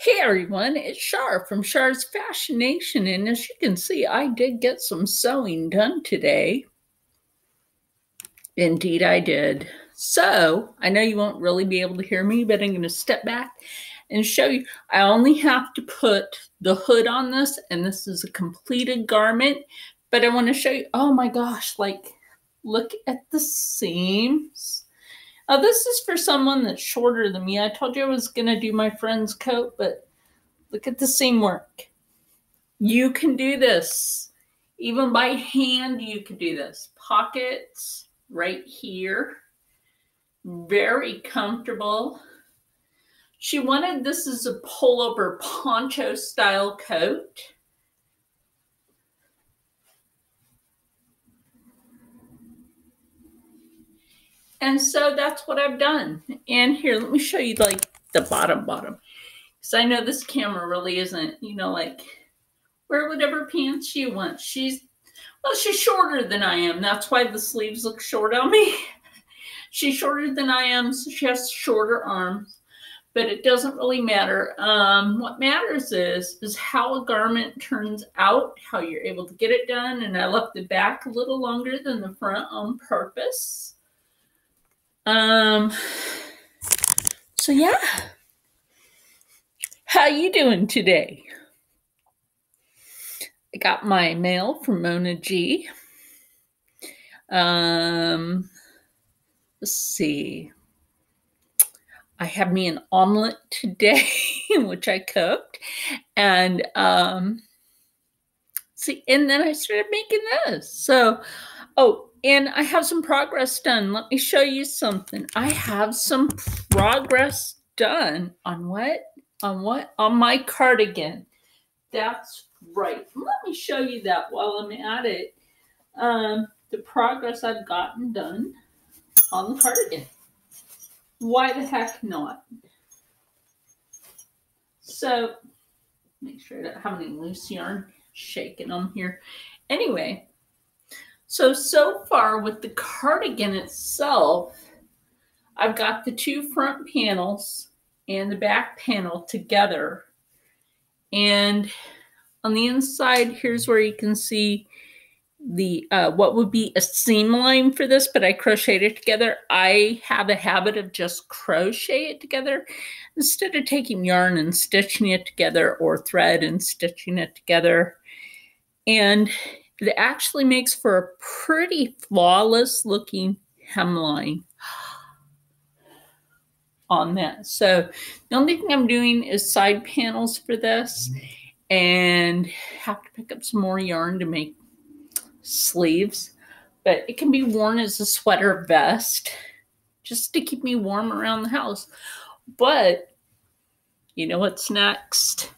Hey everyone, it's Char from Char's Fashion Nation, and as you can see, I did get some sewing done today. Indeed, I did. So, I know you won't really be able to hear me, but I'm going to step back and show you. I only have to put the hood on this, and this is a completed garment, but I want to show you, oh my gosh, like, look at the seams uh, this is for someone that's shorter than me. I told you I was going to do my friend's coat, but look at the seam work. You can do this. Even by hand, you can do this. Pockets right here. Very comfortable. She wanted this as a pullover poncho style coat. And so that's what I've done. And here, let me show you like the bottom bottom. Because I know this camera really isn't, you know, like wear whatever pants you want. She's, well, she's shorter than I am. That's why the sleeves look short on me. she's shorter than I am, so she has shorter arms. But it doesn't really matter. Um, what matters is is how a garment turns out, how you're able to get it done. And I left the back a little longer than the front on purpose um, so yeah. How you doing today? I got my mail from Mona G. Um, let's see. I have me an omelet today, which I cooked, and um, see, and then I started making this. So, oh, and I have some progress done. Let me show you something. I have some progress done on what? On what? On my cardigan. That's right. Let me show you that while I'm at it. Um, the progress I've gotten done on the cardigan. Why the heck not? So, make sure I don't have any loose yarn shaking on here. Anyway, so, so far with the cardigan itself, I've got the two front panels and the back panel together. And on the inside, here's where you can see the uh, what would be a seam line for this, but I crocheted it together. I have a habit of just crochet it together instead of taking yarn and stitching it together or thread and stitching it together. And it actually makes for a pretty flawless looking hemline on that. So the only thing I'm doing is side panels for this and have to pick up some more yarn to make sleeves. But it can be worn as a sweater vest just to keep me warm around the house. But you know what's next?